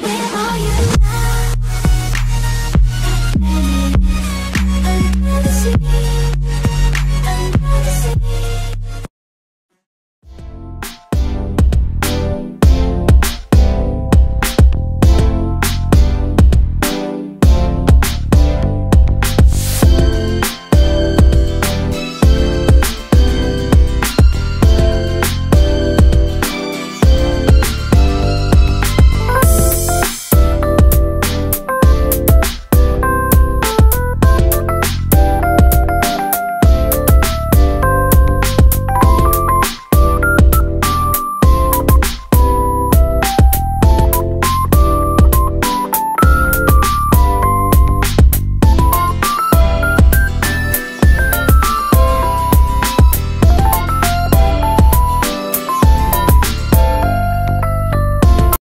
Where